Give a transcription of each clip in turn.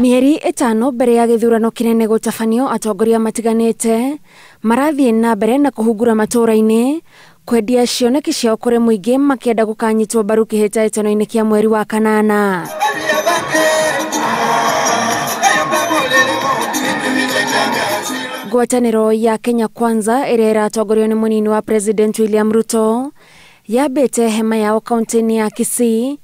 mĩeri itano mbere ya githurano kinene gutabanio atongoria matiganite marathie na mbere na kuhungura matura-ini kwendia cioneki ciao kuri muingi makienda gukanyitwo mbaru kĩhĩtahĩtano-inĩ kia mweri wa kanana. Ngwatanĩro ya kenya kwanza ĩrĩa ĩratongorio nĩ mũnini wa president william ruto yambĩte hema yao kaunti-inĩ ya kisii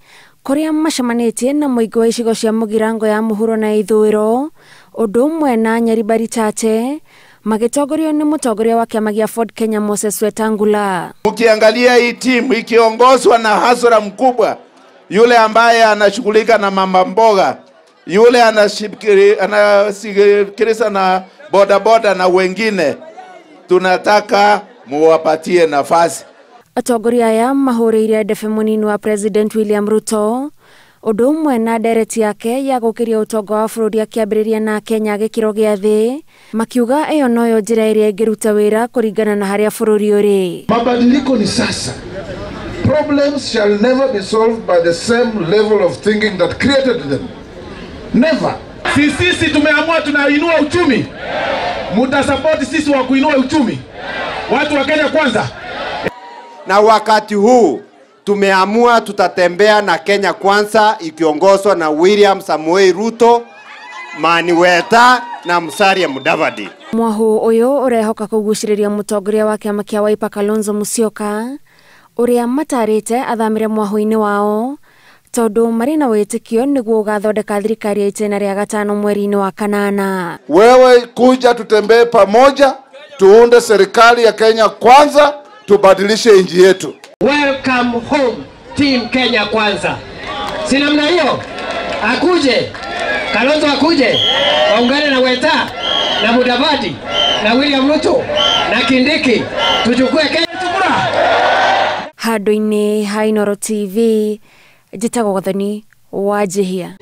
kũrĩa macemanĩtie na mũingĩ wa icigo cia mũgirango ya muhuro na ithũĩro ũndũ ũmwe na nyaribari tate magĩtongorio nĩ mũtongoria wa kiama gia ford kenya moses wetangula Ukiangalia hii timu ikiongozwa na hasura mkubwa, yule ambaye anashughulika na mama mboga, yule anasikiriza na bodaboda na wengine, tunataka muwapatie nafasi. Atongoria aya mahũrĩire ndebe mũnini wa president william ruto ũndũ ũmwe na ndereti yake ya gũkĩria ũtonga wa bũrũri akĩambĩrĩria na kenya gĩkĩro gĩa thĩ makiuga ĩyo noyo njĩra ĩrĩa ĩngĩruta wĩra kũringana na harĩa bũrũri ũrĩ Mabadiliko ni sasa. Problems shall never be solved by the same level of thinking that created them. Never. Si sisi tumeamua tunainua uchumi, mutasapoti sisi wa kuinua uchumi, watu wa Kenya kwanza. Na wakati huu tumeamua tutatembea na Kenya Kwanza ikiongozwa na William Samoei Ruto, Mani Weta na Musalia Mudavadi. Mwahu uyu urehoka kũgucĩrĩria mũtongoria wa kĩama kĩa Wiper Kalonzo Musyoka ũrĩa matarĩte athamĩre mwahũ-inĩ wao tondũ marĩ na wĩtĩkio nĩguo ũgathondeka thirikari ya itĩna rĩa gatano mweri-inĩ wa kanana Wewe kuja tutembee pamoja, tuunde serikali ya Kenya kwanza, tubadilishe nchi yetu. Welcome home team Kenya kwanza. Si namna hiyo? Akuje Kalonzo, akuje waungane na Weta na Mudavadi na William Ruto na Kindiki, tuchukue Kenya tukura. handũ-inĩ ha Inooro TV njĩtagwo Gathoni wa Njihia